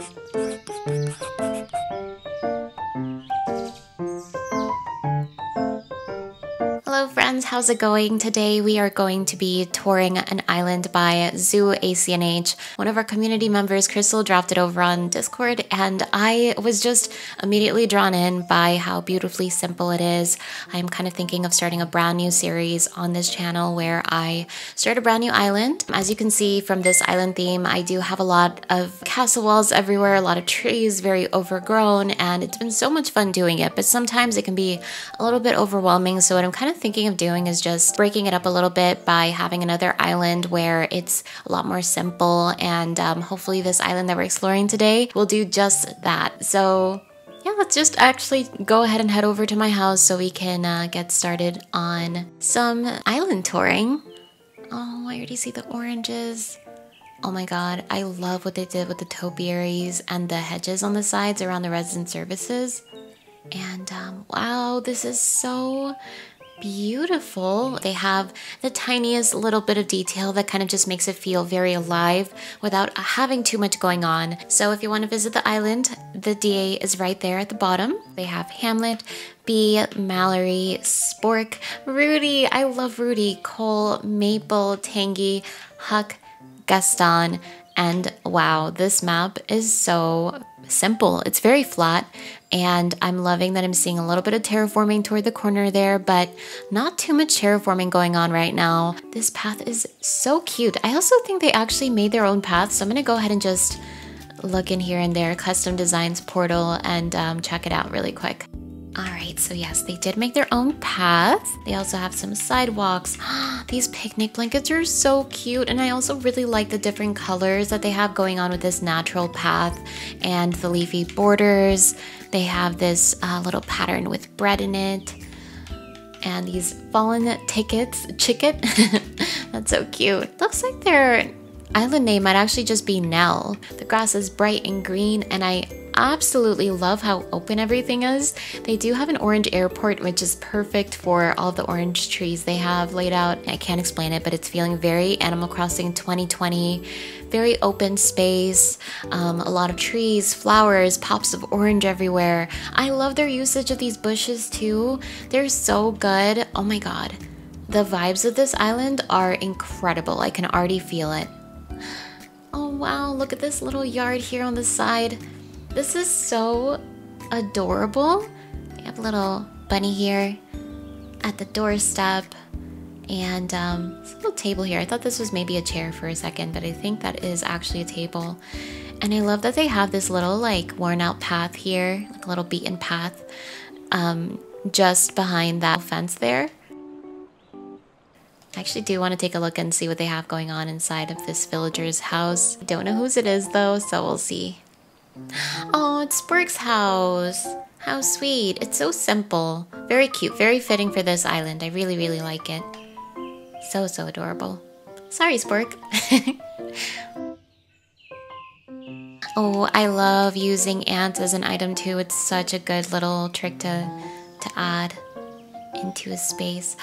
Hello, friends. How's it going? Today we are going to be touring an island by Zoo ACNH. One of our community members, Crystal, dropped it over on Discord, and I was just immediately drawn in by how beautifully simple it is. I'm kind of thinking of starting a brand new series on this channel where I start a brand new island. As you can see from this island theme, I do have a lot of castle walls everywhere, a lot of trees, very overgrown, and it's been so much fun doing it. But sometimes it can be a little bit overwhelming. So what I'm kind of thinking of doing is just breaking it up a little bit by having another island where it's a lot more simple. And um, hopefully, this island that we're exploring today will do just that. So, yeah, let's just actually go ahead and head over to my house so we can uh, get started on some island touring. Oh, I already see the oranges. Oh my god, I love what they did with the topiaries and the hedges on the sides around the resident services. And um, wow, this is so beautiful. They have the tiniest little bit of detail that kind of just makes it feel very alive without having too much going on. So if you want to visit the island, the DA is right there at the bottom. They have Hamlet, Bea, Mallary, Spork, Rudy. I love Rudy, Cole, Maple, Tangy, Huck, Gaston, and wow, this map is so simple. It's very flat, and I'm loving that I'm seeing a little bit of terraforming toward the corner there, but not too much terraforming going on right now. This path is so cute. I also think they actually made their own path, so I'm gonna go ahead and just look in here and there, custom designs portal, and um, check it out really quick. All right, so yes, they did make their own path. They also have some sidewalks. These picnic blankets are so cute, and I also really like the different colors that they have going on with this natural path and the leafy borders. They have this uh, little pattern with bread in it, and these fallen tickets, chicket. That's so cute. Looks like their island name might actually just be Nell. The grass is bright and green, and I absolutely love how open everything is. They do have an orange airport, which is perfect for all the orange trees they have laid out. I can't explain it, but it's feeling very Animal Crossing 2020. Very open space, um, a lot of trees, flowers, pops of orange everywhere. I love their usage of these bushes too. They're so good. Oh my god. The vibes of this island are incredible. I can already feel it. Oh wow, look at this little yard here on the side. This is so adorable. We have a little bunny here at the doorstep and um, a little table here. I thought this was maybe a chair for a second, but I think that is actually a table. And I love that they have this little like worn out path here, like a little beaten path, um, just behind that fence there. I actually do want to take a look and see what they have going on inside of this villager's house. Don't know whose it is though, so we'll see. Oh, it's Spork's house. How sweet. It's so simple. Very cute, very fitting for this island. I really, really like it. So, so adorable. Sorry, Spork. oh, I love using ants as an item too. It's such a good little trick to, to add into a space.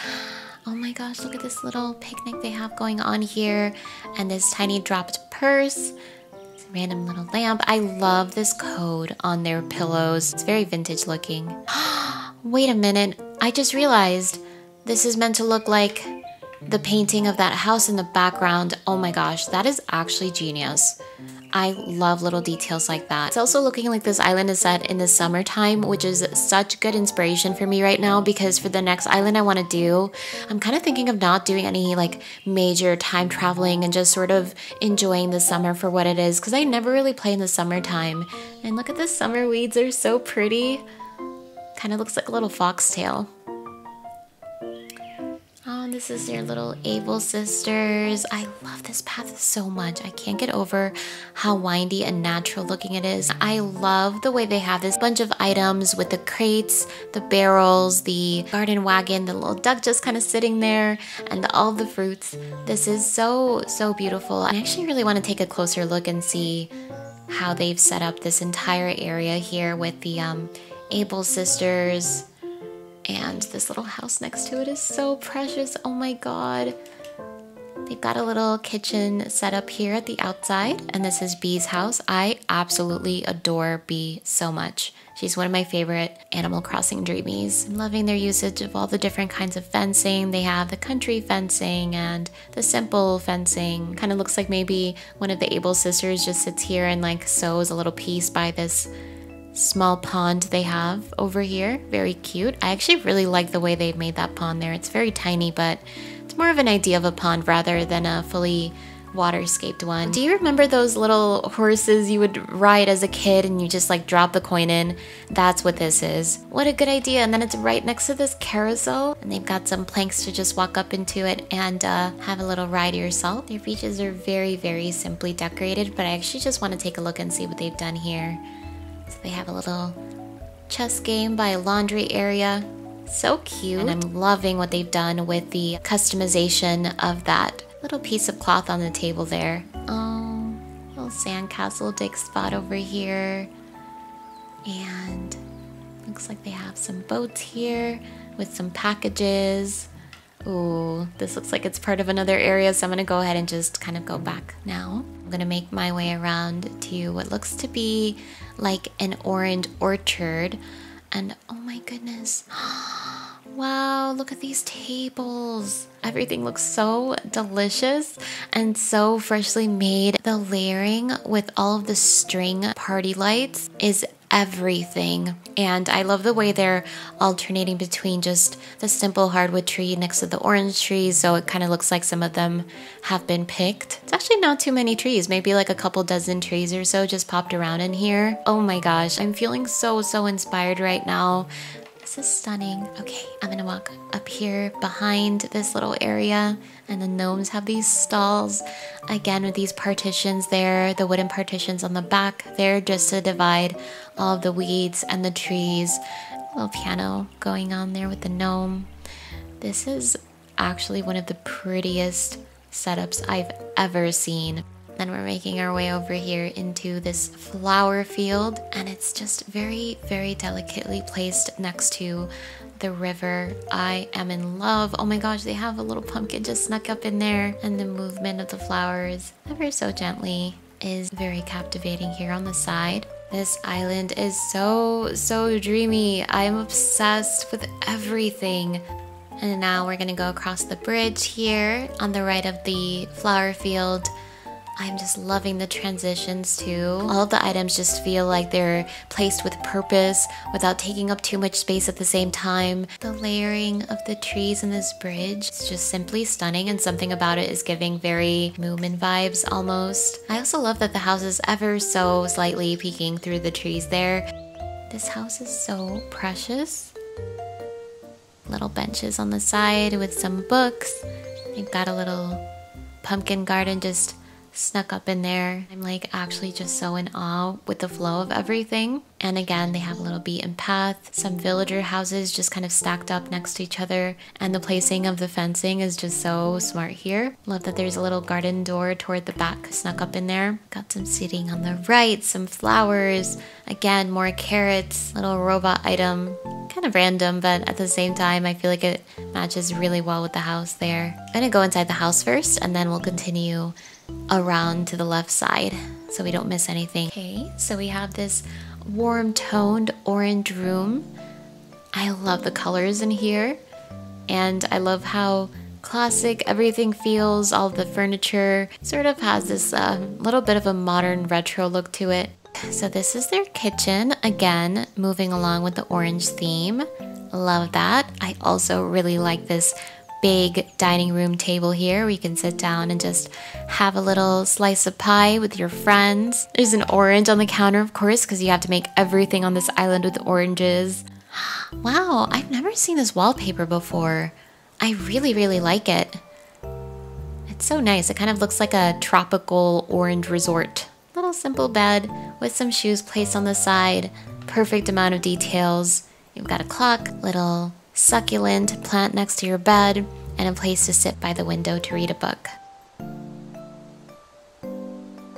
Oh my gosh, look at this little picnic they have going on here. And this tiny dropped purse random little lamp. I love this code on their pillows. It's very vintage looking. Wait a minute. I just realized this is meant to look like the painting of that house in the background. Oh my gosh, that is actually genius. I love little details like that. It's also looking like this island is set in the summertime, which is such good inspiration for me right now because for the next island I want to do, I'm kind of thinking of not doing any like major time traveling and just sort of enjoying the summer for what it is because I never really play in the summertime. And look at the summer weeds, they're so pretty. Kind of looks like a little foxtail. This is their little Able sisters. I love this path so much. I can't get over how windy and natural looking it is. I love the way they have this bunch of items with the crates, the barrels, the garden wagon, the little duck just kind of sitting there, and the, all the fruits. This is so, so beautiful. I actually really want to take a closer look and see how they've set up this entire area here with the um, Able sisters and this little house next to it is so precious. Oh my god. They've got a little kitchen set up here at the outside, and this is Bea's house. I absolutely adore Bee so much. She's one of my favorite Animal Crossing dreamies. I'm loving their usage of all the different kinds of fencing. They have the country fencing and the simple fencing. Kind of looks like maybe one of the Able sisters just sits here and like sews a little piece by this small pond they have over here. Very cute. I actually really like the way they've made that pond there. It's very tiny, but it's more of an idea of a pond rather than a fully waterscaped one. Do you remember those little horses you would ride as a kid and you just like drop the coin in? That's what this is. What a good idea. And then it's right next to this carousel and they've got some planks to just walk up into it and uh, have a little ride yourself. Their beaches are very, very simply decorated, but I actually just want to take a look and see what they've done here. So they have a little chess game by a laundry area. So cute. And I'm loving what they've done with the customization of that little piece of cloth on the table there. Oh, little sandcastle dig spot over here. And looks like they have some boats here with some packages. Ooh, this looks like it's part of another area, so I'm gonna go ahead and just kind of go back now. I'm gonna make my way around to what looks to be like an orange orchard. And oh my goodness. Wow, look at these tables. Everything looks so delicious and so freshly made. The layering with all of the string party lights is everything. And I love the way they're alternating between just the simple hardwood tree next to the orange tree, So it kind of looks like some of them have been picked. It's actually not too many trees, maybe like a couple dozen trees or so just popped around in here. Oh my gosh, I'm feeling so, so inspired right now. This is stunning. Okay, I'm gonna walk up here behind this little area, and the gnomes have these stalls again with these partitions there, the wooden partitions on the back there, just to divide all of the weeds and the trees. A little piano going on there with the gnome. This is actually one of the prettiest setups I've ever seen. Then we're making our way over here into this flower field, and it's just very, very delicately placed next to the river. I am in love. Oh my gosh, they have a little pumpkin just snuck up in there, and the movement of the flowers ever so gently is very captivating here on the side. This island is so, so dreamy. I'm obsessed with everything. And now we're gonna go across the bridge here on the right of the flower field I'm just loving the transitions too. All of the items just feel like they're placed with purpose without taking up too much space at the same time. The layering of the trees in this bridge is just simply stunning and something about it is giving very Moomin vibes almost. I also love that the house is ever so slightly peeking through the trees there. This house is so precious. Little benches on the side with some books. They've got a little pumpkin garden just snuck up in there. I'm like actually just so in awe with the flow of everything. And again, they have a little beaten path, some villager houses just kind of stacked up next to each other. And the placing of the fencing is just so smart here. Love that there's a little garden door toward the back snuck up in there. Got some seating on the right, some flowers. Again, more carrots, little robot item. Kind of random, but at the same time, I feel like it matches really well with the house there. I'm gonna go inside the house first and then we'll continue around to the left side so we don't miss anything. Okay, so we have this warm toned orange room. I love the colors in here and I love how classic everything feels. All the furniture sort of has this uh, little bit of a modern retro look to it. So this is their kitchen, again, moving along with the orange theme. Love that. I also really like this big dining room table here where you can sit down and just have a little slice of pie with your friends. There's an orange on the counter, of course, because you have to make everything on this island with oranges. Wow, I've never seen this wallpaper before. I really, really like it. It's so nice. It kind of looks like a tropical orange resort. Little simple bed with some shoes placed on the side. Perfect amount of details. You've got a clock, little succulent plant next to your bed, and a place to sit by the window to read a book.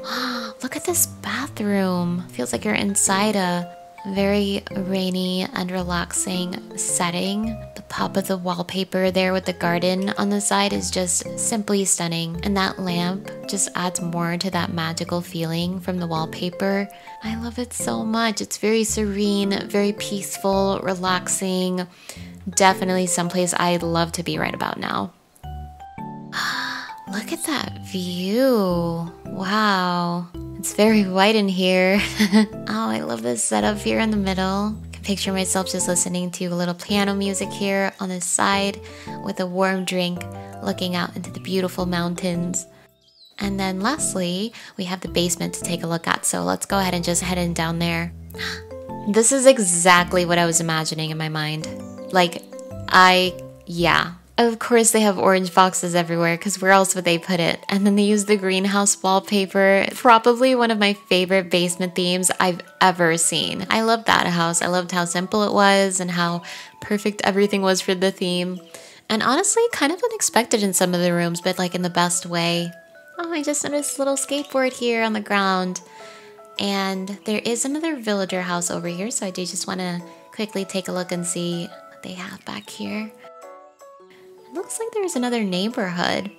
Look at this bathroom. Feels like you're inside a very rainy and relaxing setting. The pop of the wallpaper there with the garden on the side is just simply stunning. And that lamp just adds more to that magical feeling from the wallpaper. I love it so much. It's very serene, very peaceful, relaxing. Definitely someplace I'd love to be right about now. Look at that view. Wow. It's very white in here. oh, I love this setup here in the middle. I can picture myself just listening to a little piano music here on the side with a warm drink looking out into the beautiful mountains. And then lastly, we have the basement to take a look at. So let's go ahead and just head in down there. This is exactly what I was imagining in my mind. Like, I, yeah, of course, they have orange boxes everywhere because where else would they put it? And then they use the greenhouse wallpaper. Probably one of my favorite basement themes I've ever seen. I loved that house. I loved how simple it was and how perfect everything was for the theme. And honestly, kind of unexpected in some of the rooms, but like in the best way. Oh, I just noticed a little skateboard here on the ground. And there is another villager house over here, so I do just want to quickly take a look and see they have back here. It looks like there's another neighborhood.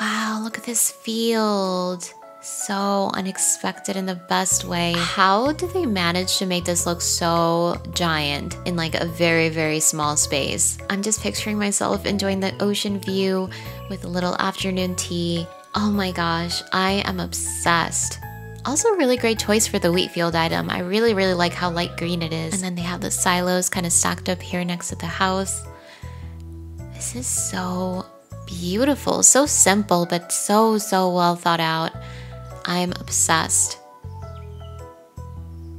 Wow, look at this field. So unexpected in the best way. How did they manage to make this look so giant in like a very, very small space? I'm just picturing myself enjoying the ocean view with a little afternoon tea. Oh my gosh, I am obsessed. Also, really great choice for the wheat field item. I really, really like how light green it is. And then they have the silos kind of stacked up here next to the house. This is so beautiful, so simple, but so, so well thought out. I'm obsessed.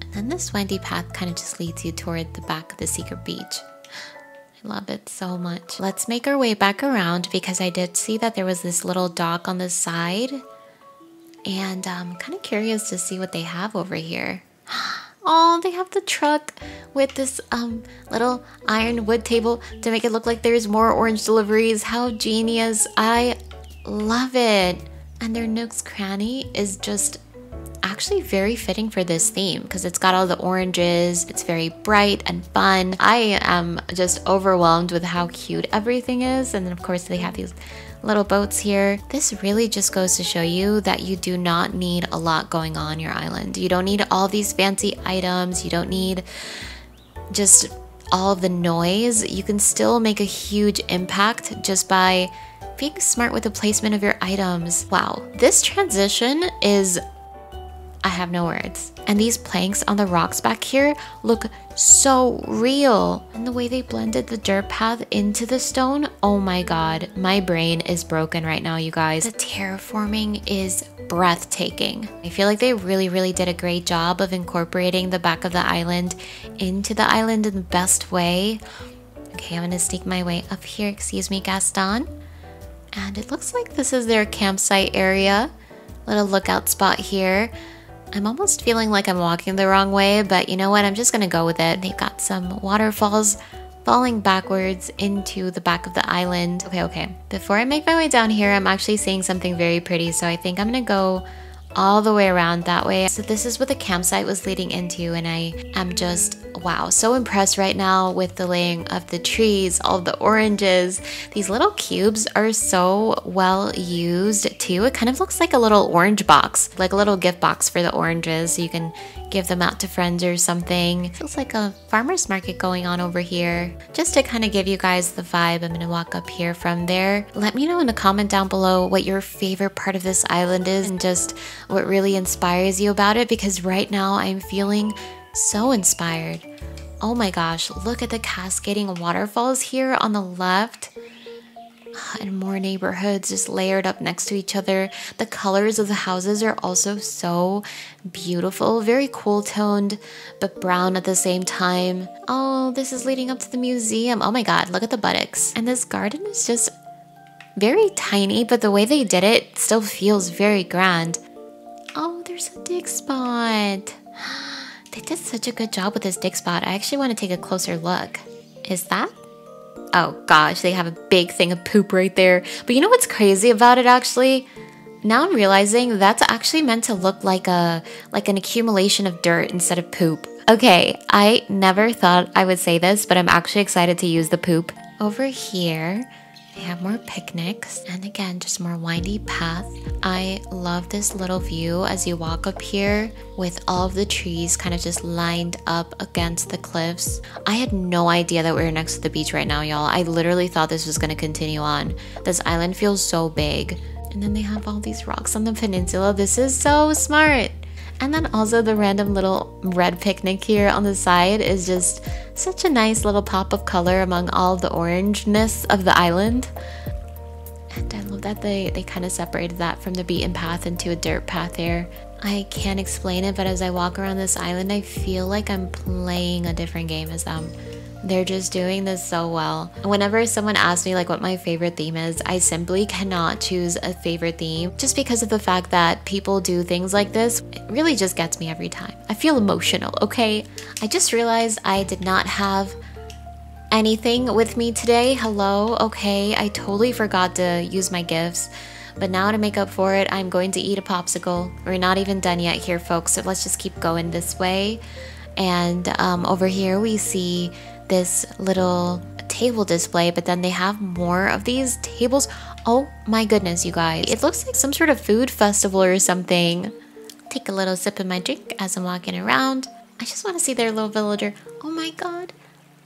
And then this windy path kind of just leads you toward the back of the secret beach. I love it so much. Let's make our way back around because I did see that there was this little dock on the side. And I'm kind of curious to see what they have over here. Oh, they have the truck with this um little iron wood table to make it look like there's more orange deliveries. How genius. I love it. And their Nook's Cranny is just actually very fitting for this theme because it's got all the oranges. It's very bright and fun. I am just overwhelmed with how cute everything is. And then of course they have these little boats here. This really just goes to show you that you do not need a lot going on your island. You don't need all these fancy items. You don't need just all the noise. You can still make a huge impact just by being smart with the placement of your items. Wow, this transition is I have no words. And these planks on the rocks back here look so real. And the way they blended the dirt path into the stone, oh my god, my brain is broken right now, you guys. The terraforming is breathtaking. I feel like they really, really did a great job of incorporating the back of the island into the island in the best way. Okay, I'm gonna sneak my way up here. Excuse me, Gaston. And it looks like this is their campsite area. Little lookout spot here. I'm almost feeling like I'm walking the wrong way, but you know what? I'm just gonna go with it. They've got some waterfalls falling backwards into the back of the island. Okay, okay. Before I make my way down here, I'm actually seeing something very pretty, so I think I'm gonna go all the way around that way. So this is what the campsite was leading into and I am just wow, so impressed right now with the laying of the trees, all the oranges. These little cubes are so well used too. It kind of looks like a little orange box, like a little gift box for the oranges. You can give them out to friends or something. It Feels like a farmer's market going on over here. Just to kind of give you guys the vibe, I'm gonna walk up here from there. Let me know in a comment down below what your favorite part of this island is and just what really inspires you about it because right now I'm feeling so inspired. Oh my gosh, look at the cascading waterfalls here on the left and more neighborhoods just layered up next to each other. The colors of the houses are also so beautiful, very cool toned, but brown at the same time. Oh, this is leading up to the museum. Oh my god, look at the buttocks. And this garden is just very tiny, but the way they did it still feels very grand. There's a dig spot. They did such a good job with this dig spot. I actually want to take a closer look. Is that Oh gosh, they have a big thing of poop right there. But you know what's crazy about it actually? Now I'm realizing that's actually meant to look like a like an accumulation of dirt instead of poop. Okay, I never thought I would say this, but I'm actually excited to use the poop. Over here, they have more picnics and again, just more windy path. I love this little view as you walk up here with all of the trees kind of just lined up against the cliffs. I had no idea that we were next to the beach right now, y'all. I literally thought this was gonna continue on. This island feels so big. And then they have all these rocks on the peninsula. This is so smart. And then also the random little red picnic here on the side is just such a nice little pop of color among all the orangeness of the island. And I love that they, they kind of separated that from the beaten path into a dirt path there. I can't explain it, but as I walk around this island, I feel like I'm playing a different game as them. They're just doing this so well. Whenever someone asks me like what my favorite theme is, I simply cannot choose a favorite theme just because of the fact that people do things like this. It really just gets me every time. I feel emotional, okay? I just realized I did not have anything with me today. Hello, okay? I totally forgot to use my gifts. But now to make up for it, I'm going to eat a popsicle. We're not even done yet here, folks, so let's just keep going this way. And um, over here we see this little table display, but then they have more of these tables. Oh my goodness, you guys. It looks like some sort of food festival or something. Take a little sip of my drink as I'm walking around. I just want to see their little villager. Oh my god.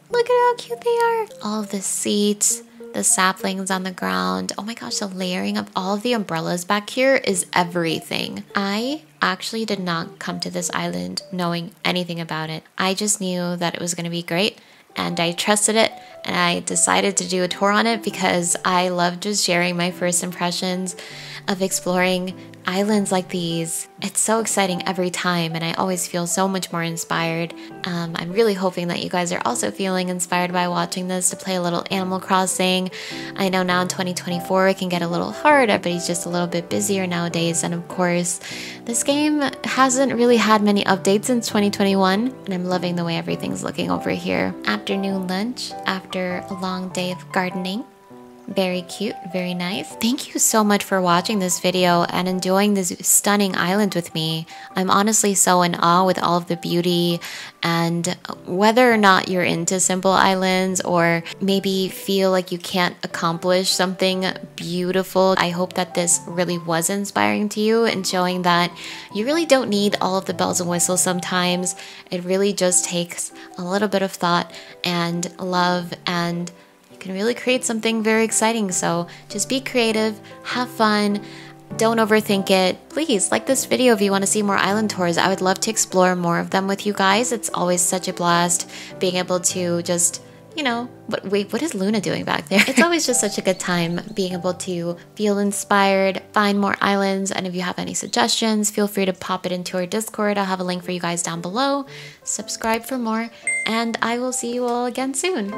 Look at how cute they are. All the seats, the saplings on the ground. Oh my gosh, the layering of all of the umbrellas back here is everything. I actually did not come to this island knowing anything about it. I just knew that it was going to be great and I trusted it and I decided to do a tour on it because I love just sharing my first impressions of exploring islands like these. It's so exciting every time, and I always feel so much more inspired. Um, I'm really hoping that you guys are also feeling inspired by watching this to play a little Animal Crossing. I know now in 2024 it can get a little hard, everybody's just a little bit busier nowadays, and of course, this game hasn't really had many updates since 2021, and I'm loving the way everything's looking over here. Afternoon lunch after a long day of gardening. Very cute, very nice. Thank you so much for watching this video and enjoying this stunning island with me. I'm honestly so in awe with all of the beauty and whether or not you're into simple islands or maybe feel like you can't accomplish something beautiful, I hope that this really was inspiring to you and showing that you really don't need all of the bells and whistles sometimes. It really just takes a little bit of thought and love and can really create something very exciting. So just be creative, have fun, don't overthink it. Please like this video if you want to see more island tours. I would love to explore more of them with you guys. It's always such a blast being able to just you know, but wait, what is Luna doing back there? It's always just such a good time being able to feel inspired, find more islands, and if you have any suggestions, feel free to pop it into our Discord. I'll have a link for you guys down below. Subscribe for more, and I will see you all again soon.